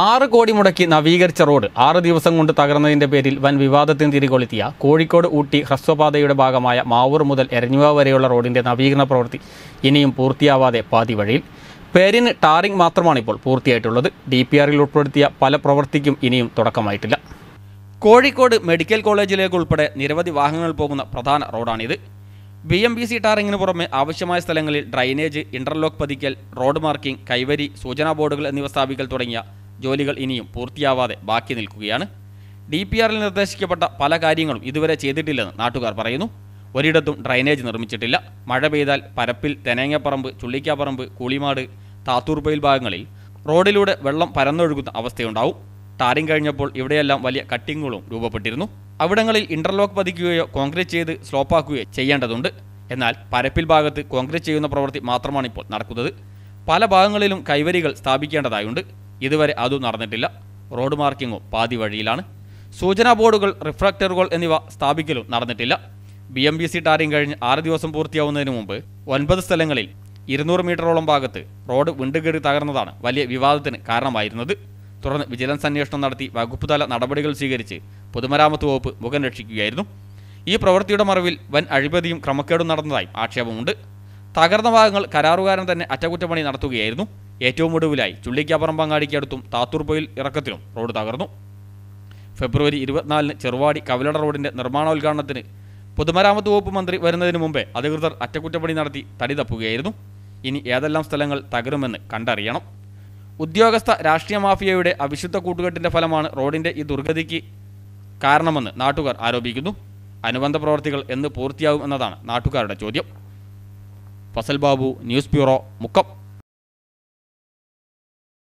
ആറ് കോടി മുടക്കി നവീകരിച്ച റോഡ് ആറ് ദിവസം കൊണ്ട് തകർന്നതിന്റെ പേരിൽ വൻ വിവാദത്തിന് തിരികൊളുത്തിയ കോഴിക്കോട് ഊട്ടി ഹ്രസ്വപാതയുടെ ഭാഗമായ മാവൂർ മുതൽ എരഞ്ഞുവ വരെയുള്ള റോഡിന്റെ നവീകരണ പ്രവൃത്തി ഇനിയും പൂർത്തിയാവാതെ പാതി വഴിയിൽ. പേരിന് ടാറിംഗ് മാത്രമാണ് ഇപ്പോൾ പൂർത്തിയായിട്ടുള്ളത്. ഡി പി ആറിൽ ഉൾപ്പെടുത്തിയ പല പ്രവൃത്തിക്കും ഇനിയും തുടക്കമായിട്ടില്ല. കോഴിക്കോട് മെഡിക്കൽ കോളേജിലേക്ക് ഉൾപ്പെടെ നിരവധി വാഹനങ്ങൾ പോകുന്ന പ്രധാന റോഡാണിത്. ബി എം ബി സി ടാറിങ്ങിന് പുറമെ ആവശ്യമായ സ്ഥലങ്ങളിൽ ഡ്രൈനേജ് ഇന്റർലോക്ക് പതിക്കൽ റോഡ് മാർക്കിംഗ് കൈവരി സൂചനാ ബോർഡുകൾ എന്നിവ സ്ഥാപിക്കൽ തുടങ്ങിയ ജോലികൾ ഇനിയും പൂർത്തിയാവാതെ ബാക്കി നിൽക്കുകയാണ്. ഡി പി ആറിൽ നിർദ്ദേശിക്കപ്പെട്ട പല കാര്യങ്ങളും ഇതുവരെ ചെയ്തിട്ടില്ലെന്ന് നാട്ടുകാർ പറയുന്നു. ഒരിടത്തും ഡ്രൈനേജ് നിർമ്മിച്ചിട്ടില്ല. മഴ പെയ്താൽ പരപ്പിൽ തെനേങ്ങപ്പറമ്പ് ചുള്ളിക്കാപ്പറമ്പ് കൂളിമാട് താത്തൂർപ്പയിൽ ഭാഗങ്ങളിൽ റോഡിലൂടെ വെള്ളം പരന്നൊഴുകുന്ന അവസ്ഥയുണ്ടാവും. ടാറിങ് കഴിഞ്ഞപ്പോൾ ഇവിടെയെല്ലാം വലിയ കട്ടിങ്ങുകളും രൂപപ്പെട്ടിരുന്നു. അവിടങ്ങളിൽ ഇന്റർലോക്ക് പതിക്കുകയോ കോൺക്രീറ്റ് ചെയ്ത് സ്ലോപ്പാക്കുകയോ ചെയ്യേണ്ടതുണ്ട്. എന്നാൽ പരപ്പിൽ ഭാഗത്ത് കോൺക്രീറ്റ് ചെയ്യുന്ന പ്രവൃത്തി മാത്രമാണ് ഇപ്പോൾ നടക്കുന്നത്. പല ഭാഗങ്ങളിലും കൈവരികൾ സ്ഥാപിക്കേണ്ടതായുണ്ട്. ഇതുവരെ അതും നടന്നിട്ടില്ല. റോഡ് മാർക്കിങ്ങും പാതി വഴിയിലാണ്. സൂചനാ ബോർഡുകൾ റിഫ്രാക്ടറുകൾ എന്നിവ സ്ഥാപിക്കലും നടന്നിട്ടില്ല. B M B C tarring കഴിഞ്ഞ് ആറ് ദിവസം പൂർത്തിയാവുന്നതിന് മുമ്പ് ഒൻപത് സ്ഥലങ്ങളിൽ ഇരുന്നൂറ് മീറ്ററോളം ഭാഗത്ത് റോഡ് വിണ്ടുകേറി തകർന്നതാണ് വലിയ വിവാദത്തിന് കാരണമായിരുന്നത്. തുടർന്ന് വിജിലൻസ് അന്വേഷണം നടത്തി വകുപ്പ് തല നടപടികൾ സ്വീകരിച്ച് പൊതുമരാമത്ത് വകുപ്പ് മുഖം രക്ഷിക്കുകയായിരുന്നു. ഈ പ്രവൃത്തിയുടെ മറവിൽ വൻ അഴിമതിയും ക്രമക്കേടും നടന്നതായും ആക്ഷേപമുണ്ട്. തകർന്ന ഭാഗങ്ങൾ കരാറുകാരൻ തന്നെ അറ്റകുറ്റപ്പണി നടത്തുകയായിരുന്നു. ഏറ്റവും ഒടുവിലായി ചുള്ളിക്കാപ്പറമ്പങ്ങാടിക്കടുത്തും താത്തൂർപ്പൊയിൽ ഇറക്കത്തിലും റോഡ് തകർന്നു. ഫെബ്രുവരി ഇരുപത്തിനാലിന് ചെറുവാടി കവലട റോഡിന്റെ നിർമ്മാണോദ്ഘാടനത്തിന് പൊതുമരാമത്ത് വകുപ്പ് മന്ത്രി വരുന്നതിന് മുമ്പേ അധികൃതർ അറ്റകുറ്റപ്പണി നടത്തി തടി തപ്പുകയായിരുന്നു. ഇനി ഏതെല്ലാം സ്ഥലങ്ങൾ തകരുമെന്ന് കണ്ടറിയണം. ഉദ്യോഗസ്ഥ രാഷ്ട്രീയ മാഫിയയുടെ അവിശുദ്ധ കൂട്ടുകെട്ടിന്റെ ഫലമാണ് റോഡിന്റെ ഈ ദുർഗതിക്ക് കാരണമെന്ന് നാട്ടുകാർ ആരോപിക്കുന്നു. അനുബന്ധ പ്രവർത്തികൾ എന്ന് പൂർത്തിയാകും എന്നതാണ് നാട്ടുകാരുടെ ചോദ്യം. Fasal Babu news bureau Mukkam.